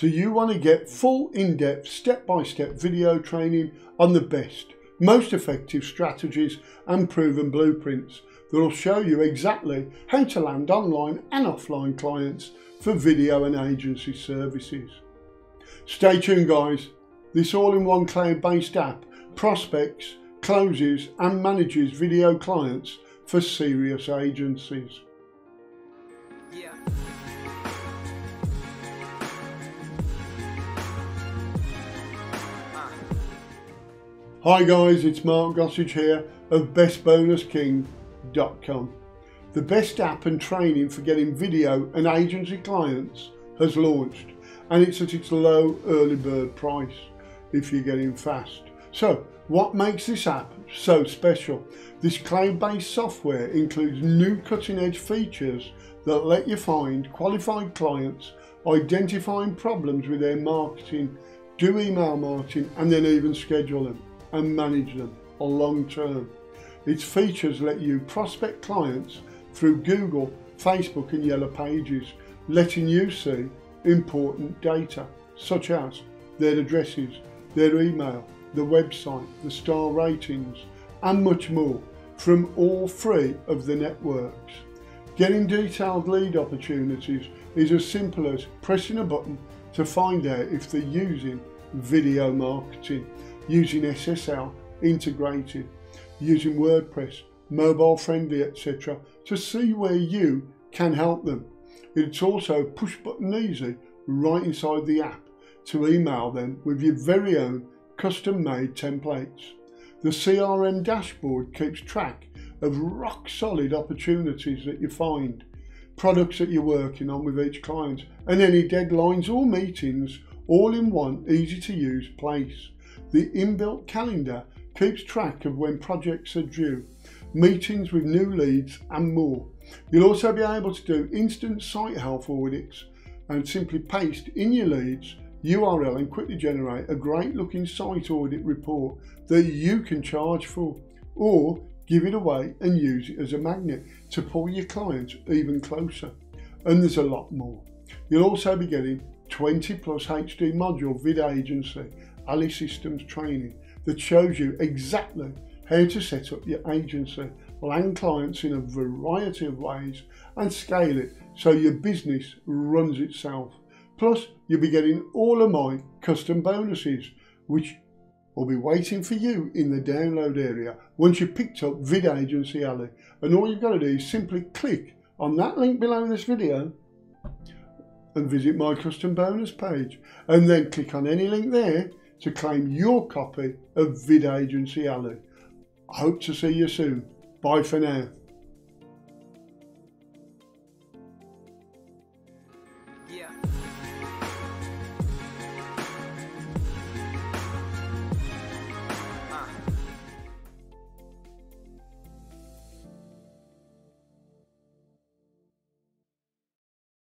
Do you want to get full in-depth step-by-step video training on the best, most effective strategies and proven blueprints that will show you exactly how to land online and offline clients for video and agency services. Stay tuned guys, this all-in-one cloud-based app prospects, closes and manages video clients for serious agencies. Yeah. Hi guys, it's Mark Gossage here of BestBonusKing.com. The best app and training for getting video and agency clients has launched and it's at its low early bird price if you're getting fast. So what makes this app so special? This cloud-based software includes new cutting edge features that let you find qualified clients, identifying problems with their marketing, do email marketing and then even schedule them and manage them on long term. Its features let you prospect clients through Google, Facebook and Yellow Pages, letting you see important data such as their addresses, their email, the website, the star ratings and much more from all three of the networks. Getting detailed lead opportunities is as simple as pressing a button to find out if they're using video marketing using SSL integrated, using WordPress, mobile friendly, etc. to see where you can help them. It's also push button easy right inside the app to email them with your very own custom made templates. The CRM dashboard keeps track of rock solid opportunities that you find, products that you're working on with each client, and any deadlines or meetings all in one easy to use place. The inbuilt calendar keeps track of when projects are due, meetings with new leads and more. You'll also be able to do instant site health audits and simply paste in your leads URL and quickly generate a great looking site audit report that you can charge for or give it away and use it as a magnet to pull your clients even closer. And there's a lot more. You'll also be getting 20 plus HD module vid agency Ally Systems training that shows you exactly how to set up your agency, land clients in a variety of ways and scale it so your business runs itself. Plus, you'll be getting all of my custom bonuses, which will be waiting for you in the download area once you've picked up Vid Agency Ally. And all you've got to do is simply click on that link below this video and visit my custom bonus page and then click on any link there to claim your copy of Vid Agency Ally. I hope to see you soon. Bye for now.